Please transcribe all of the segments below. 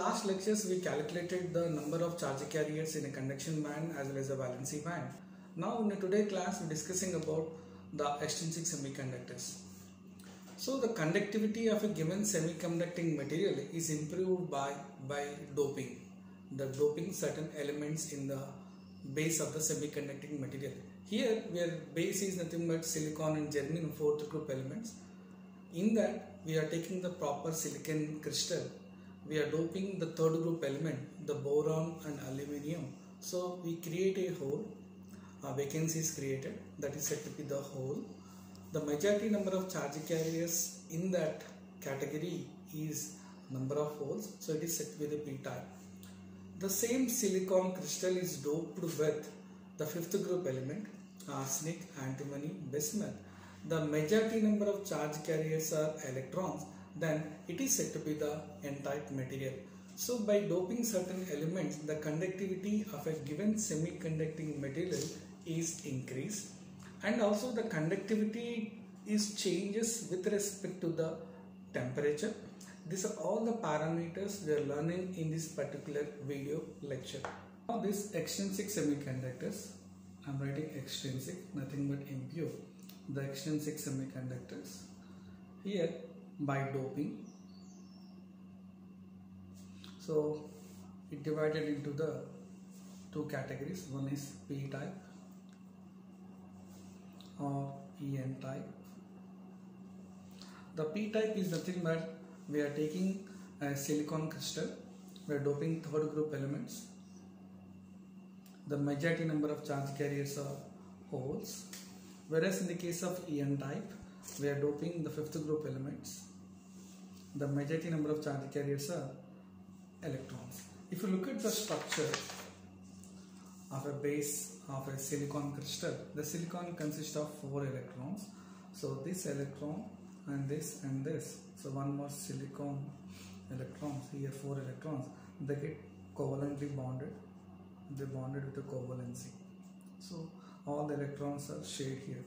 last lectures we calculated the number of charge carriers in a conduction band as well as a valency band. Now in the today class we are discussing about the extrinsic semiconductors. So the conductivity of a given semiconducting material is improved by, by doping. The doping certain elements in the base of the semiconducting material. Here where base is nothing but silicon and germanium fourth group elements. In that we are taking the proper silicon crystal. We are doping the third group element, the boron and aluminium. So we create a hole, a vacancy is created that is said to be the hole. The majority number of charge carriers in that category is number of holes so it is set with a p-type. The same silicon crystal is doped with the fifth group element arsenic, antimony, bismuth. The majority number of charge carriers are electrons then it is said to be the n-type material. So by doping certain elements the conductivity of a given semiconducting material is increased. And also the conductivity is changes with respect to the temperature. These are all the parameters we are learning in this particular video lecture. Now this extrinsic semiconductors i'm writing extrinsic nothing but impure the extrinsic semiconductors. Here by doping. So it divided into the two categories. One is p type or n type. The p type is nothing but we are taking a silicon crystal we are doping third group elements. The majority number of charge carriers are holes. Whereas in the case of n type we are doping the fifth group elements the majority number of charge carriers are electrons. If you look at the structure of a base of a silicon crystal, the silicon consists of four electrons. So this electron and this and this. So one more silicon electrons, here four electrons, they get covalently bonded. They bonded with a covalency. So all the electrons are shared here.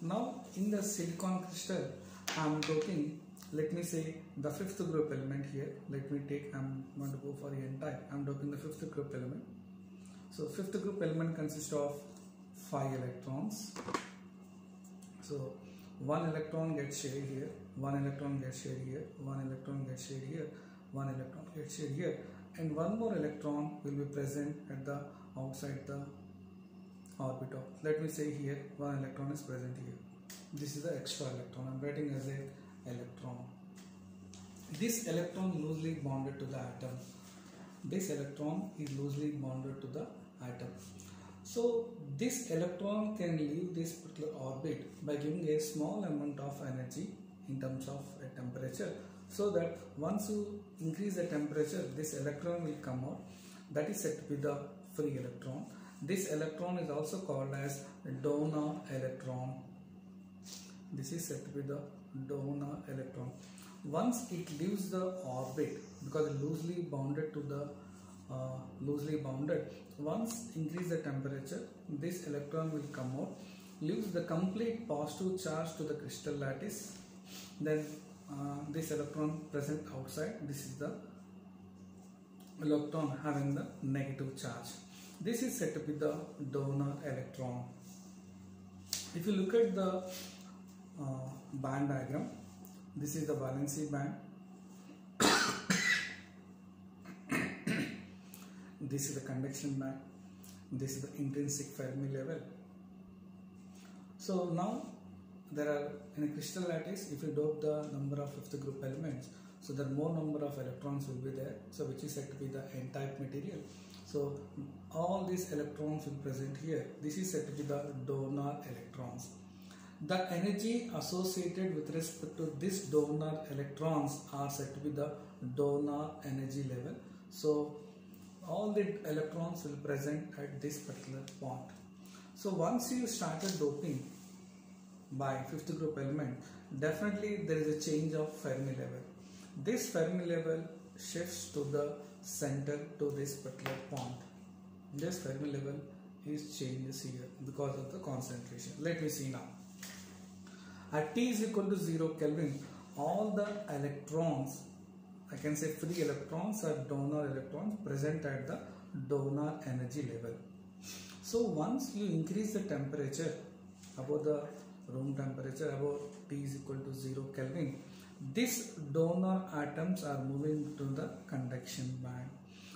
Now in the silicon crystal, I am doping let me say the fifth group element here let me take i'm going to go for the entire i'm doping the fifth group element. So fifth group element consists of five electrons. So one electron gets shared here one electron gets shared here one electron gets shared here one electron gets shared here and one more electron will be present at the outside the orbital let me say here one electron is present here. This is the extra electron. I'm writing as a electron. This electron loosely bonded to the atom. This electron is loosely bonded to the atom. So this electron can leave this particular orbit by giving a small amount of energy in terms of a temperature so that once you increase the temperature this electron will come out that is said to be the free electron. This electron is also called as donor electron. This is said to be the donor electron. Once it leaves the orbit because loosely bounded to the uh, loosely bounded once increase the temperature this electron will come out leaves the complete positive charge to the crystal lattice. Then uh, this electron present outside. This is the electron having the negative charge. This is said to be the donor electron. If you look at the uh, band diagram. This is the valency band. This is the conduction band. This is the intrinsic fermi level. So now there are in a crystal lattice if you dope the number of fifth group elements so the more number of electrons will be there so which is said to be the n-type material. So all these electrons will present here. This is said to be the donor electrons the energy associated with respect to this donor electrons are said to be the donor energy level. So all the electrons will present at this particular point. So once you started doping by fifth group element, definitely there is a change of Fermi level. This Fermi level shifts to the center to this particular point. This Fermi level is changes here because of the concentration. Let me see now. At T is equal to 0 Kelvin, all the electrons I can say free electrons are donor electrons present at the donor energy level. So once you increase the temperature above the room temperature above T is equal to 0 Kelvin, these donor atoms are moving to the conduction band.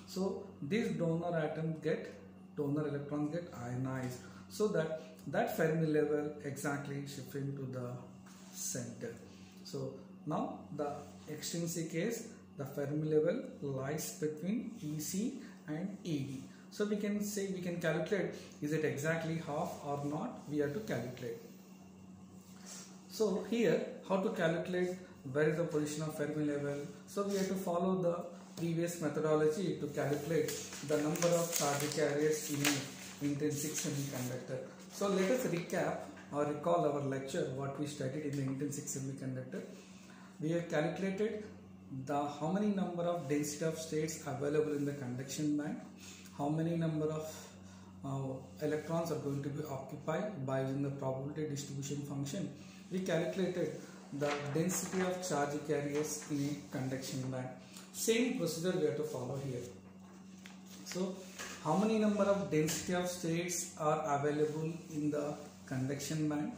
So these donor atoms get donor electrons get ionized so that that Fermi level exactly shifting to the center. So now the extrinsic case the Fermi level lies between EC and ED. So we can say we can calculate is it exactly half or not we have to calculate. So here how to calculate where is the position of Fermi level. So we have to follow the previous methodology to calculate the number of charge carriers in an intrinsic semiconductor. So let us recap or recall our lecture what we studied in the intrinsic semiconductor. We have calculated the how many number of density of states available in the conduction band, how many number of uh, electrons are going to be occupied by using the probability distribution function. We calculated the density of charge carriers in a conduction band. Same procedure we have to follow here. So, how many number of density of states are available in the conduction band?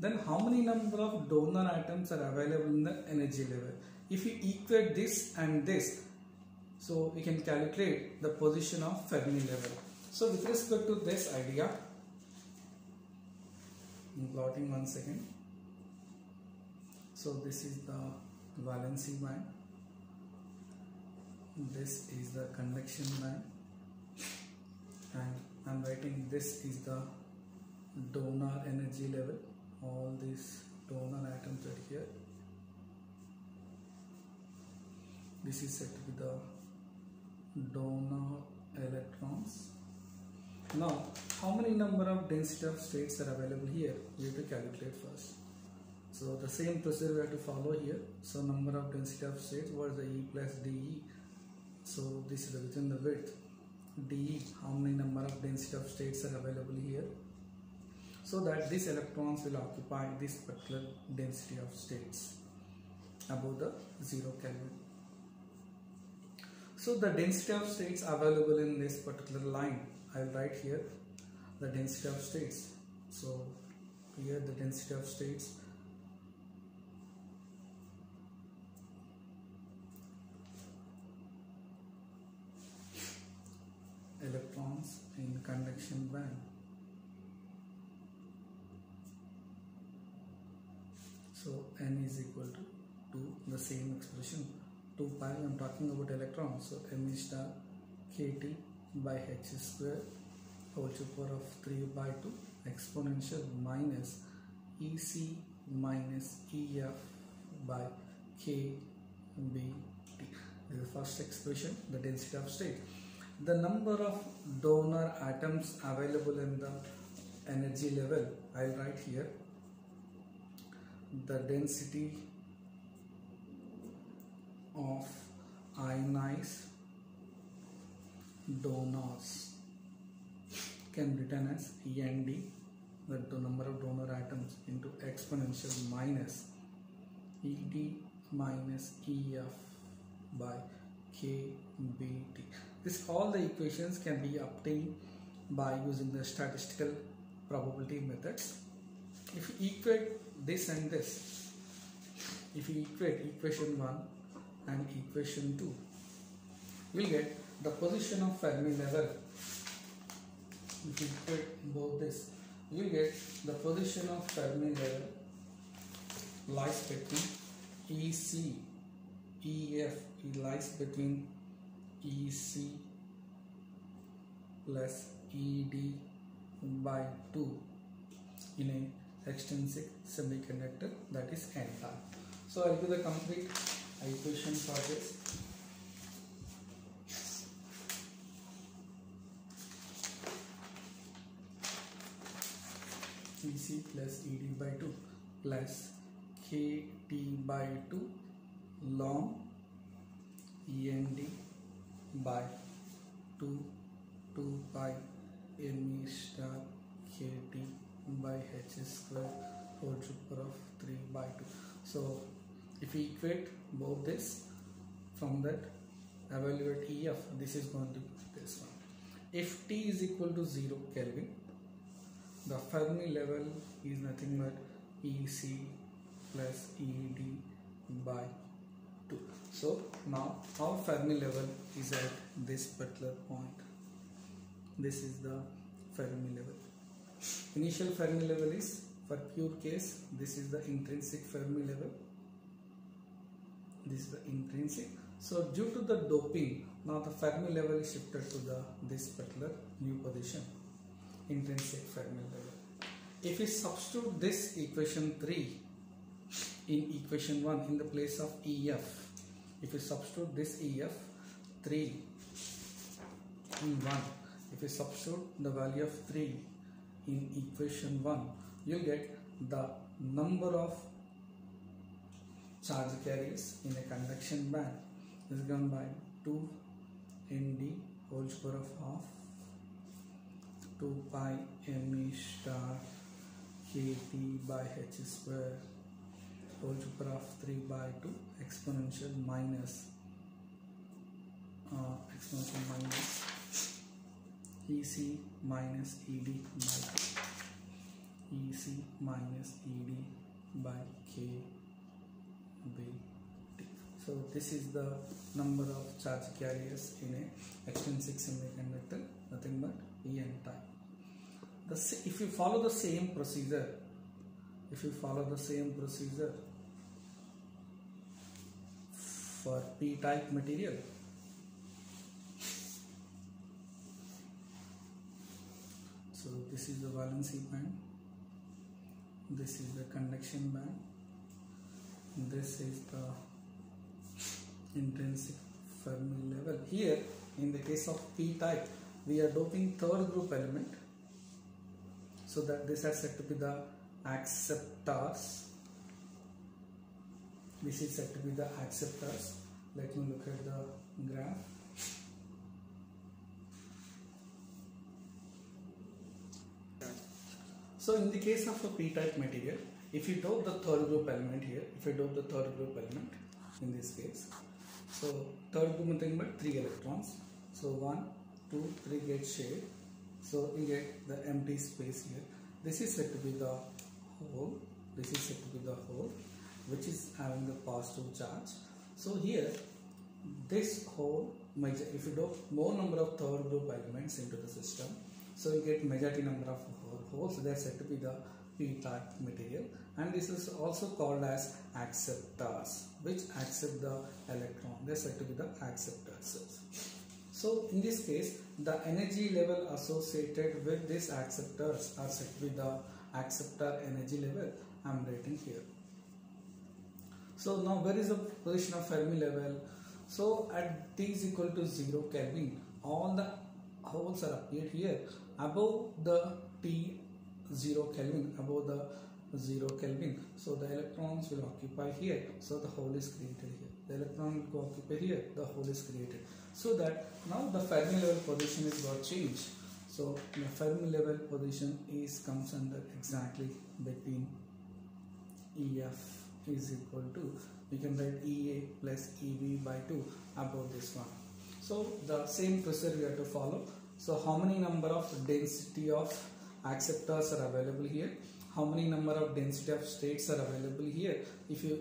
Then how many number of donor atoms are available in the energy level? If you equate this and this, so we can calculate the position of Fermi level. So with respect to this idea, I'm plotting one second. So this is the valency band. This is the conduction band. And I'm writing this is the donor energy level. All these donor atoms are here. This is said to be the donor electrons. Now, how many number of density of states are available here? We have to calculate first. So the same procedure we have to follow here. So number of density of states, what is the E plus DE? So this is within the width. DE, how many number of density of states are available here? So that these electrons will occupy this particular density of states above the zero Kelvin. So the density of states available in this particular line, I will write here the density of states. So here the density of states electrons in conduction band. So n is equal to 2, the same expression. 2 pi I am talking about electrons. So m star kt by h square whole to power of 3 by 2 exponential minus ec minus ef by k b t. This is the first expression the density of state the number of donor atoms available in the energy level I'll write here the density of ionized donors can be written as END the number of donor atoms into exponential minus ED minus EF by KBT. This all the equations can be obtained by using the statistical probability methods. If you equate this and this, if you equate equation 1 and equation 2, we'll get the position of Fermi level. If you equate both this, you will get the position of Fermi level lies between EC, EF it lies between EC plus ED by 2 in a extrinsic semiconductor that is N-type. So I'll do the complete equation for this. EC plus ED by 2 plus KT by 2 long END by 2 2 pi me star KT by H square whole of 3 by 2. So if we equate both this from that evaluate EF this is going to be this one if T is equal to 0 Kelvin the Fermi level is nothing but EC plus ED by 2 so now our Fermi level is at this particular point. This is the Fermi level. Initial Fermi level is for pure case this is the intrinsic Fermi level. This is the intrinsic. So due to the doping now the Fermi level is shifted to the this particular new position. Intrinsic Fermi level. If we substitute this equation 3 in equation 1 in the place of EF if we substitute this EF 3 in 1 if we substitute the value of 3 in equation 1 you get the number of charge carriers in a conduction band. Is given by 2 nd whole square of half 2 pi me star kt by h square whole square of 3 by 2 exponential minus uh, exponential minus ec minus ed by ec minus ed by k by t. So this is the number of charge carriers in a extrinsic semiconductor nothing but e type the if you follow the same procedure if you follow the same procedure for p type material. So this is the valency band. This is the conduction band. This is the intrinsic Fermi level. Here in the case of p type we are doping third group element so that this has said to be the acceptors this is said to be the acceptors let me look at the graph. So in the case of a p-type material if you dope the third group element here if you dope the third group element in this case so third group nothing but three electrons. So one two three get shared. So you get the empty space here. This is said to be the hole this is said to be the hole which is having the positive charge. So here this hole major if you do more number of third group elements into the system so you get majority number of hole- holes that's said to be the p-type material. And this is also called as acceptors which accept the electron. They're said to be the acceptors. So in this case, the energy level associated with these acceptors are said to be the acceptor energy level. I am writing here. So now where is the position of Fermi level? So at T is equal to 0 Kelvin, all the holes are appeared here above the T 0 Kelvin, above the 0 Kelvin. So the electrons will occupy here, so the hole is created here. The electron will occupy here, the hole is created. So that now the Fermi level position is got changed. So the Fermi level position is comes under exactly between EF is equal to we can write EA plus EV by 2 above this one. So the same procedure we have to follow. So how many number of density of acceptors are available here? How many number of density of states are available here? If you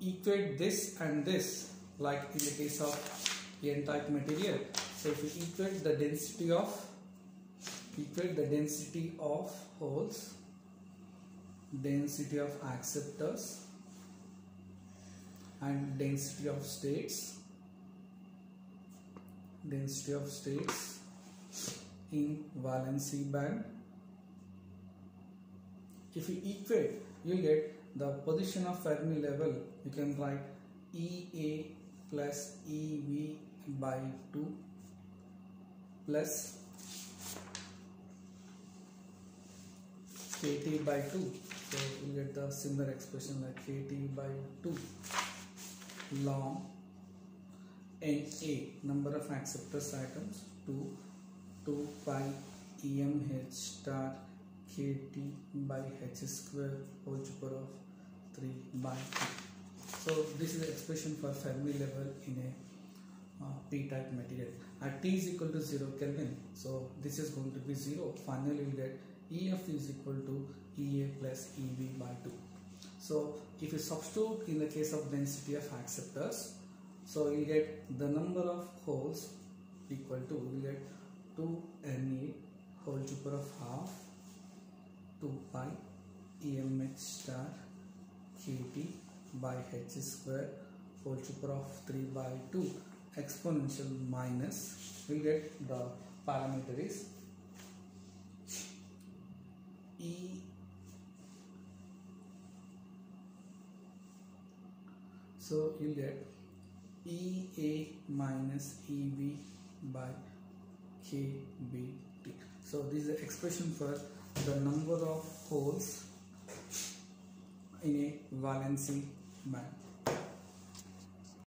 equate this and this, like in the case of n-type material, so if you equate the density of equate the density of holes, density of acceptors, and density of states. Density of states in valency band. If you equate you'll get the position of Fermi level. You can write EA plus EV by 2 plus KT by 2 so you get the similar expression like KT by 2 long. NA number of acceptors atoms 2 2 pi EMH star KT by H square whole power of 3 by 2. So this is the expression for Fermi level in a uh, p-type material. At t is equal to 0 kelvin. So this is going to be 0 finally we'll get ef is equal to ea plus ev by 2 so if you substitute in the case of density of acceptors so you get the number of holes equal to we get 2 na whole to power of half 2 pi emh star kt by h square whole to power of 3 by 2 exponential minus we'll get the parameter is e so you get ea minus eb by kbt so this is the expression for the number of holes in a valency band